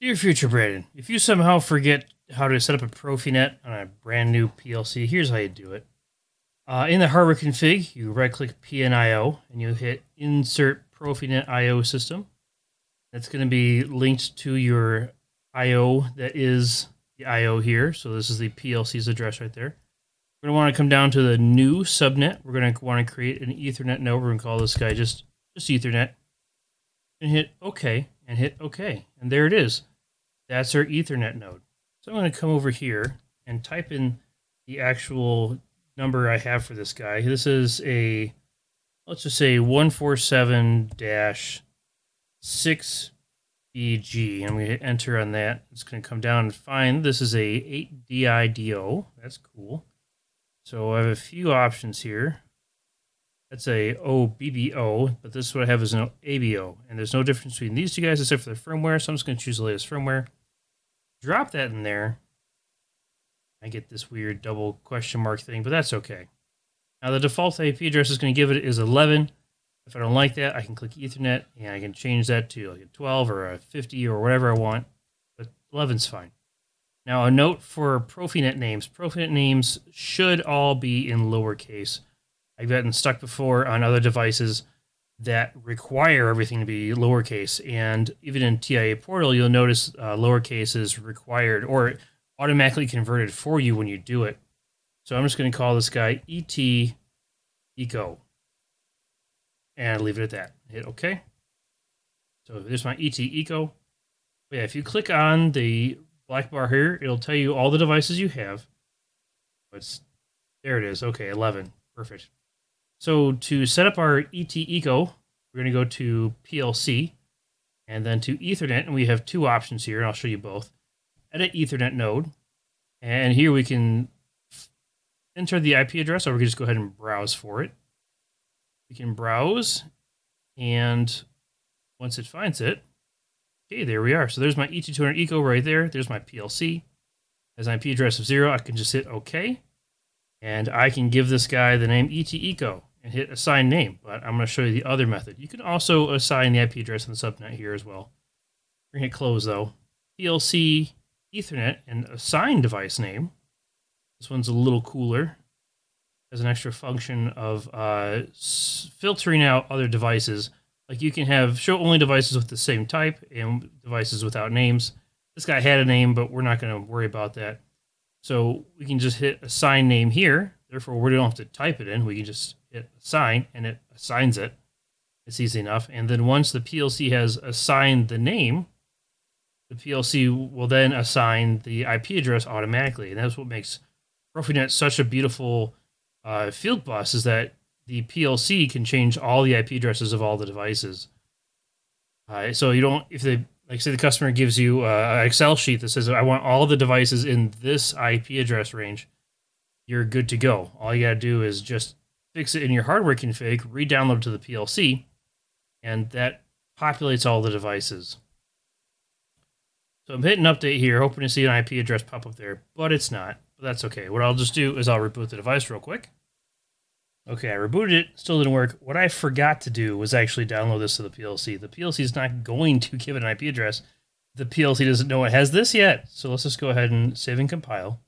Dear future Brandon, if you somehow forget how to set up a Profinet on a brand new PLC, here's how you do it. Uh, in the hardware config, you right click PNIO and you hit Insert Profinet IO System. That's going to be linked to your IO that is the IO here. So this is the PLC's address right there. We're going to want to come down to the new subnet. We're going to want to create an Ethernet node. We're going to call this guy just, just Ethernet. And hit OK and hit OK. And there it is. That's our Ethernet node. So I'm going to come over here and type in the actual number I have for this guy. This is a, let's just say 147 6BG. I'm going to enter on that. It's going to come down and find this is a 8DIDO. That's cool. So I have a few options here. That's a OBBO, but this is what I have is an ABO. And there's no difference between these two guys except for the firmware. So I'm just going to choose the latest firmware. Drop that in there. I get this weird double question mark thing, but that's okay. Now the default IP address is going to give it is 11. If I don't like that, I can click Ethernet and I can change that to like a 12 or a 50 or whatever I want. But 11's fine. Now a note for Profinet names. Profinet names should all be in lowercase. I've gotten stuck before on other devices that require everything to be lowercase. And even in TIA Portal, you'll notice uh, lowercase is required or automatically converted for you when you do it. So I'm just going to call this guy ET Eco and leave it at that. Hit OK. So there's my ET Eco. Yeah, if you click on the black bar here, it'll tell you all the devices you have. It's there it is. Okay, 11. Perfect. So to set up our ET Eco, we're going to go to PLC and then to Ethernet. And we have two options here, and I'll show you both. Edit Ethernet node. And here we can enter the IP address, or we can just go ahead and browse for it. We can browse, and once it finds it, okay, there we are. So there's my ET200 Eco right there. There's my PLC. As an IP address of zero, I can just hit OK. And I can give this guy the name ET Eco and hit assign name, but I'm going to show you the other method. You can also assign the IP address in the subnet here as well. We're going to close though. PLC Ethernet and assign device name. This one's a little cooler. Has an extra function of uh, filtering out other devices. Like you can have show only devices with the same type and devices without names. This guy had a name, but we're not going to worry about that. So we can just hit assign name here. Therefore, we don't have to type it in. We can just hit assign and it assigns it. It's easy enough. And then once the PLC has assigned the name, the PLC will then assign the IP address automatically. And that's what makes Profinet such a beautiful uh, field bus is that the PLC can change all the IP addresses of all the devices. Uh, so you don't, if they, like say the customer gives you uh, an Excel sheet that says, I want all the devices in this IP address range, you're good to go. All you got to do is just fix it in your hardware config, re-download to the PLC, and that populates all the devices. So I'm hitting update here, hoping to see an IP address pop up there, but it's not. But that's okay. What I'll just do is I'll reboot the device real quick. Okay, I rebooted it, still didn't work. What I forgot to do was actually download this to the PLC. The PLC is not going to give it an IP address. The PLC doesn't know it has this yet. So let's just go ahead and save and compile.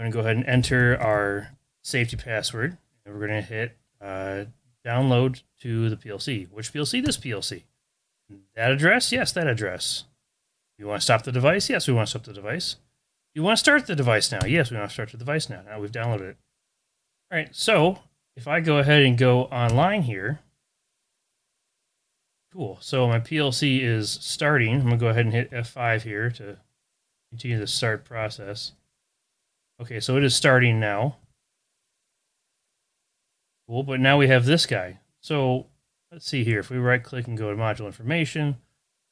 Going to go ahead and enter our safety password. And we're going to hit uh, download to the PLC. Which PLC? This PLC. That address? Yes, that address. You want to stop the device? Yes, we want to stop the device. You want to start the device now? Yes, we want to start the device now. Now we've downloaded it. All right, so if I go ahead and go online here, cool. So my PLC is starting. I'm going to go ahead and hit F5 here to continue the start process. Okay, so it is starting now. Cool, but now we have this guy. So let's see here. If we right click and go to module information,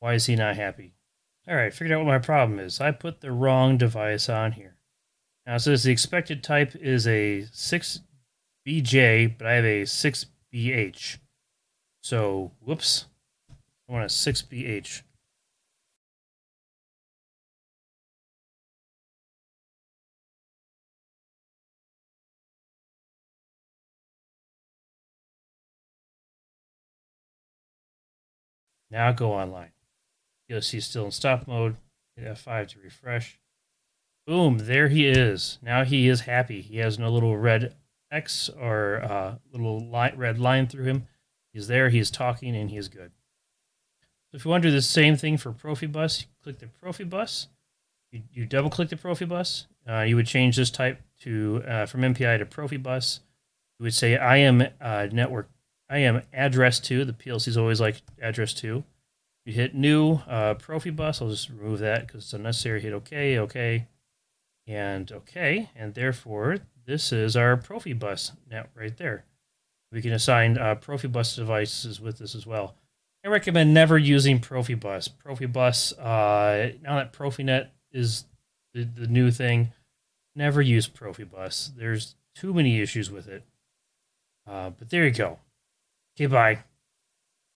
why is he not happy? All right, figured out what my problem is. I put the wrong device on here. Now it says the expected type is a 6BJ, but I have a 6BH. So, whoops. I want a 6BH. Now go online. PLC is still in stop mode. Hit F5 to refresh. Boom, there he is. Now he is happy. He has no little red X or uh, little light, red line through him. He's there, he's talking, and he's good. So if you want to do the same thing for Profibus, click the Profibus. You, you double click the Profibus. Uh, you would change this type to uh, from MPI to Profibus. You would say I am uh, network. I am address two. The PLC is always like address two. You hit new uh, Profibus. I'll just remove that because it's unnecessary. Hit OK, OK, and OK. And therefore, this is our Profibus net right there. We can assign uh, Profibus devices with this as well. I recommend never using Profibus. Profibus, uh, now that Profinet is the, the new thing, never use Profibus. There's too many issues with it. Uh, but there you go. Okay, bye.